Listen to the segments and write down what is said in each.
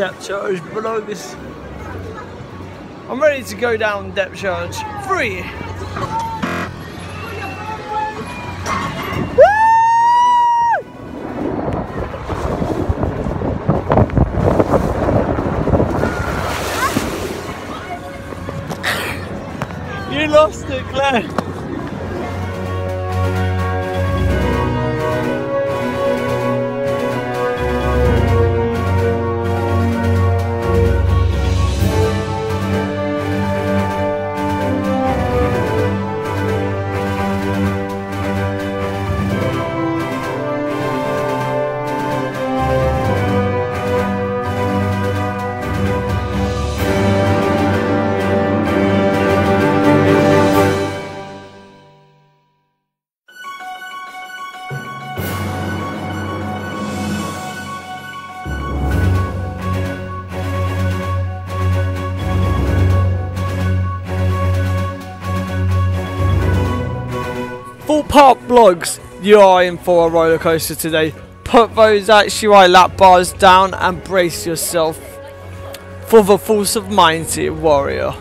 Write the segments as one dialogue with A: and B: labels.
A: Depth charge below this. I'm ready to go down depth charge. Thorpe Park Blogs, you are in for a roller coaster today. Put those actually lap bars down and brace yourself for the force of mighty warrior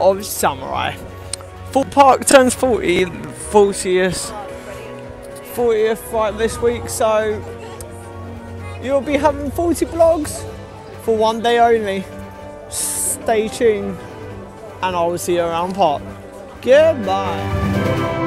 A: of samurai. Thorpe Park turns 40, 40th, 40th right this week, so you'll be having 40 blogs for one day only. Stay tuned, and I will see you around Park. Goodbye.